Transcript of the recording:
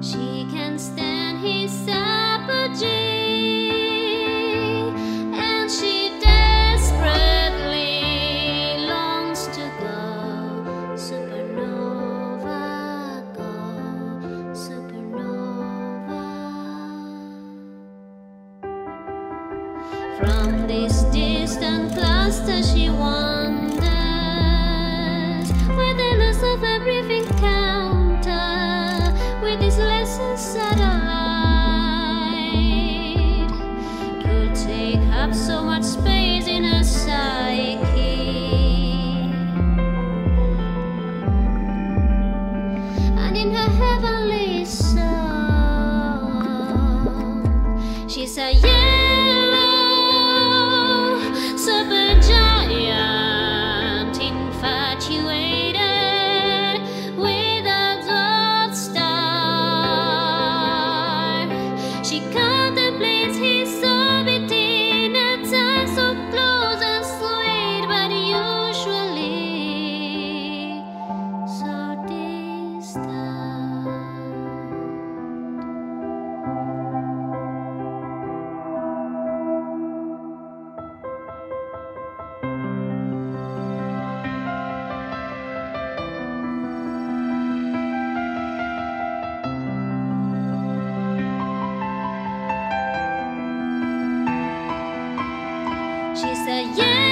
She can stand his apogee, and she desperately longs to go supernova, go supernova. From this day. so much space. yeah.